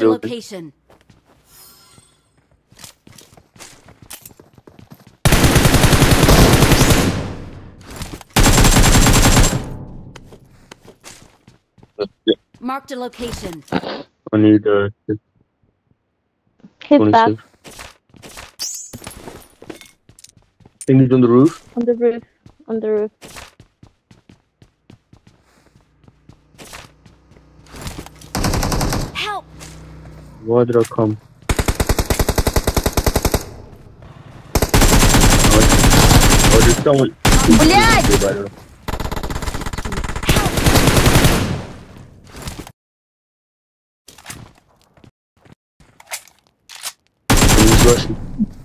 Marked a location. Yeah, Marked a location. I need uh, He's back 26. I think he's on the roof. on the roof. On the roof. Help! Why did I come? Oh, there's someone. Блядь! He's rushing.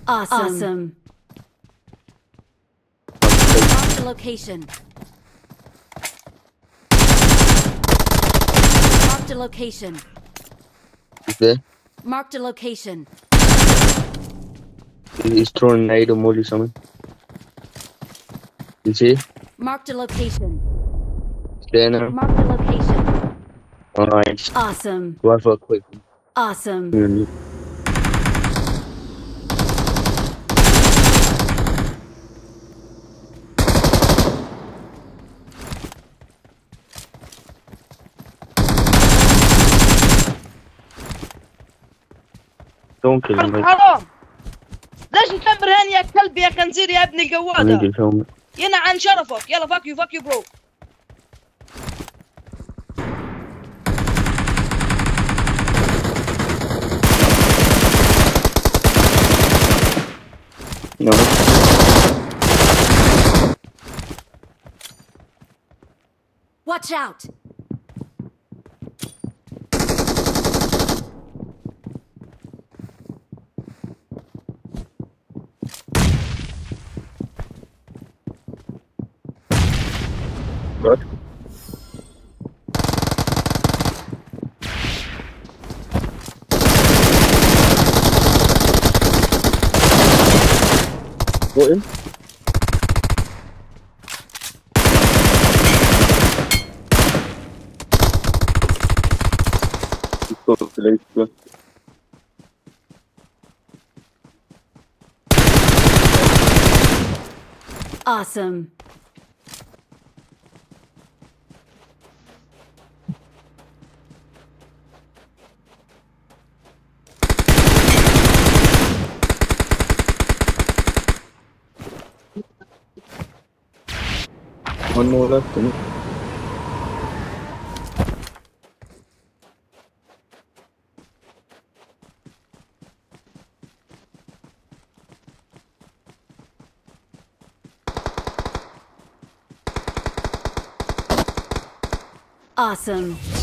Awesome. Awesome. Okay. Marked a location. Marked a location. He's there. Marked a location. He's throwing nade or molly something. He's here. Marked a location. He's there now. Marked a location. Alright. Awesome. Wi-Fi quick. Awesome. Mm. Don't mate. حرام ليش مكبر هاني يا كلب يا خنزير يا ابن helmet. ينا عن شرفك يلا فاك يو فاك يو برو No. Watch out! Bro. Awesome. One more left, innit? Awesome.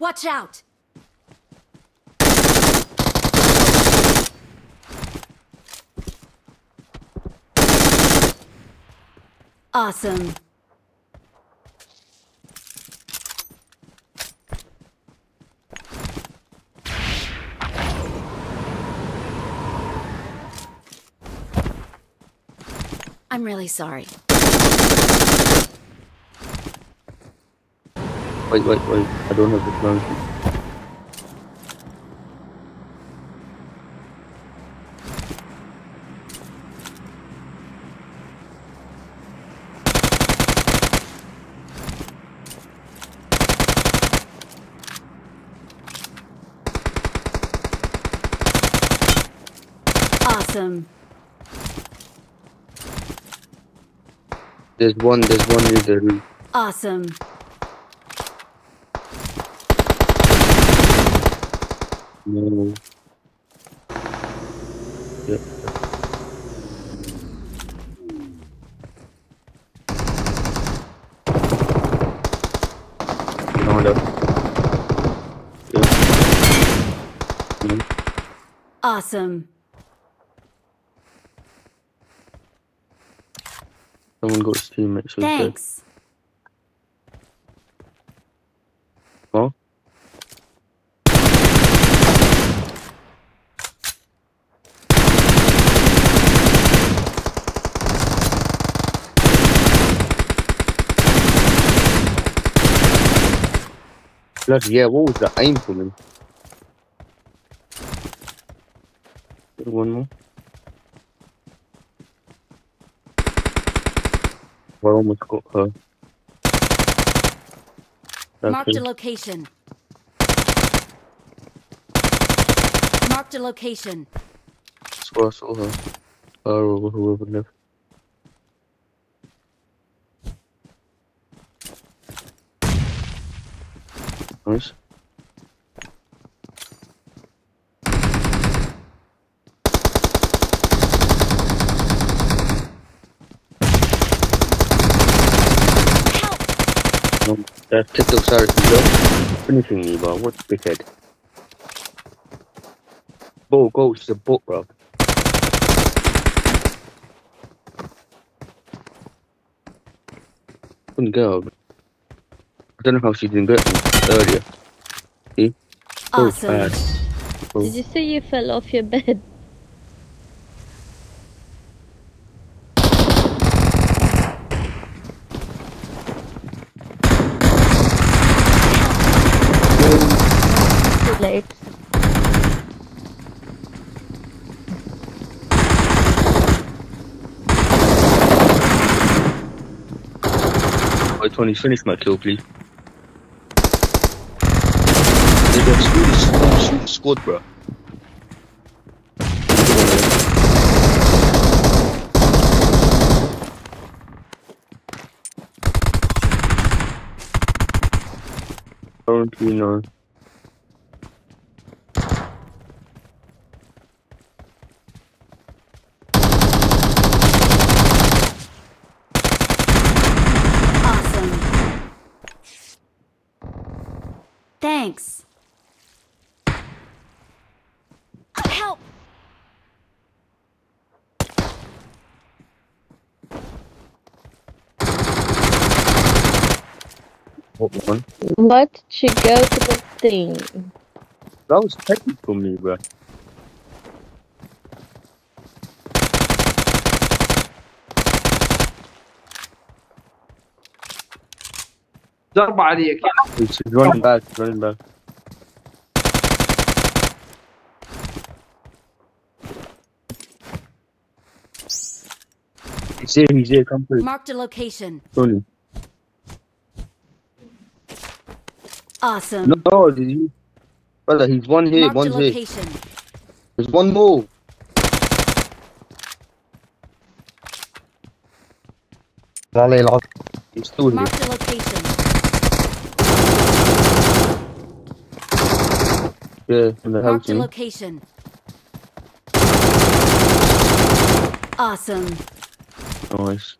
Watch out! Awesome. I'm really sorry. Wait, wait, wait. I don't have the plan. Awesome. There's one, there's one near the roof. Awesome. No. Yep. Found up. Yep. Awesome. Someone got his teammate, so he's dead. Thanks. Huh? Bloody yeah, what was that aim for me? One more. I almost got her. Marked a location. Marked a location. So I saw her. Her or whoever left. Nice. That TikTok to go. Finishing me, bro. What dickhead? Go, go, she's a boat, bro. I don't know how she didn't get me earlier. See? Hmm? Oh, awesome. bad. Oh. Did you say you fell off your bed? Late. Wait, Tony, finish my kill, please. Squad, bro. Currently, no. Awesome. Thanks. Help! What one? Why did you go to the thing? That was technical me, bro. ضرب عليك He's running back, he's running back. He's here, he's here, come through. Marked a location. Slowly. Awesome. No, no, did you? Brother, he's one here, Marked one here. There's one more. Rally log. He's still Marked here. Marked a location. Yeah, from the Marked house. Marked location. Awesome noise.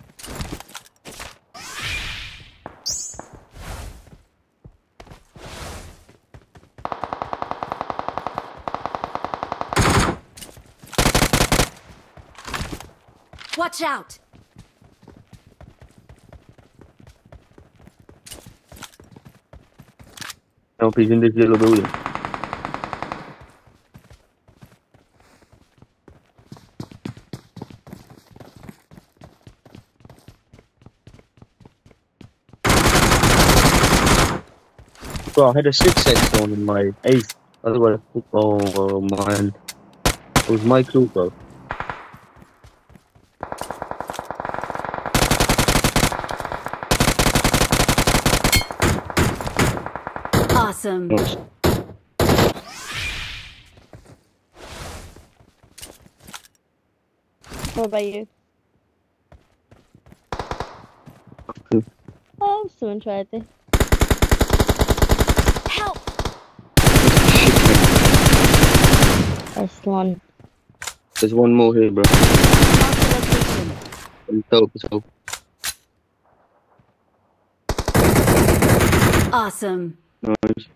Watch out! Help, he's in this yellow building. I had a six X on in my eighth. Otherwise, oh uh, man, it was my clue, bro. Awesome. Nice. What about you? Okay. Oh, someone tried it. Help! First one. There's one more here, bro. Mark the location. On top as well. Awesome. Nice.